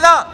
miedo.